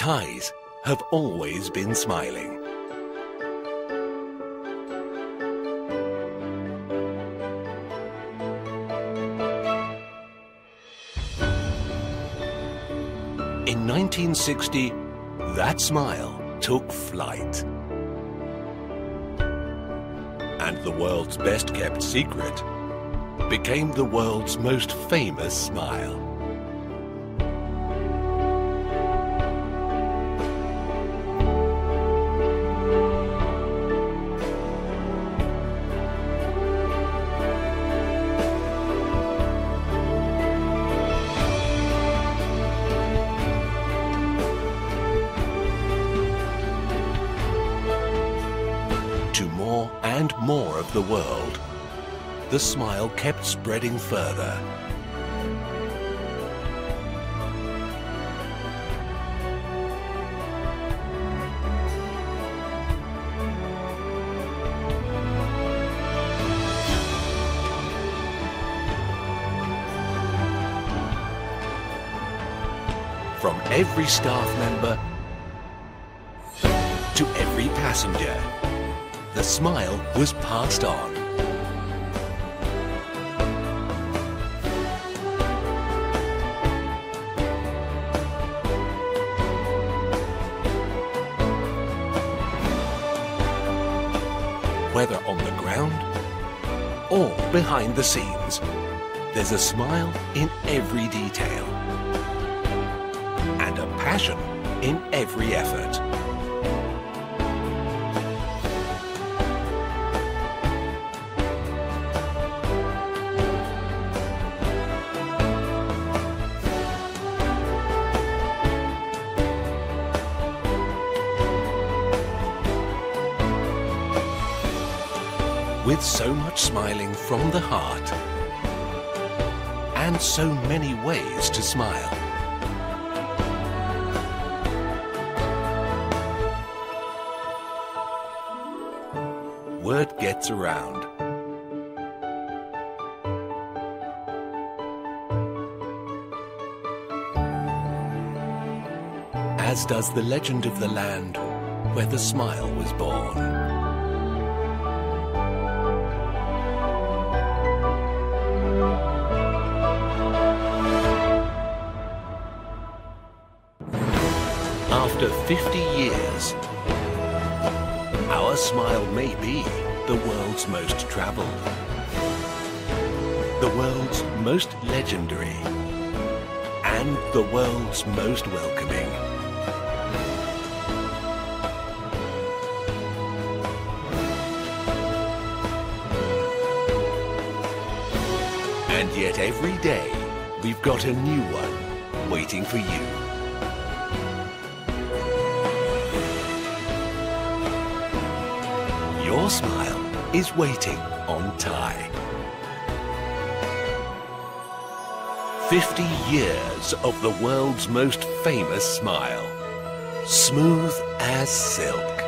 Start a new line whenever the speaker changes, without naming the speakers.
Thais have always been smiling. In 1960, that smile took flight. And the world's best kept secret became the world's most famous smile. And more of the world, the smile kept spreading further. From every staff member to every passenger, the smile was passed on. Whether on the ground or behind the scenes, there's a smile in every detail and a passion in every effort. With so much smiling from the heart and so many ways to smile. Word gets around. As does the legend of the land where the smile was born. After 50 years, our smile may be the world's most traveled, the world's most legendary, and the world's most welcoming. And yet every day, we've got a new one waiting for you. Your smile is waiting on Thai. 50 years of the world's most famous smile. Smooth as silk.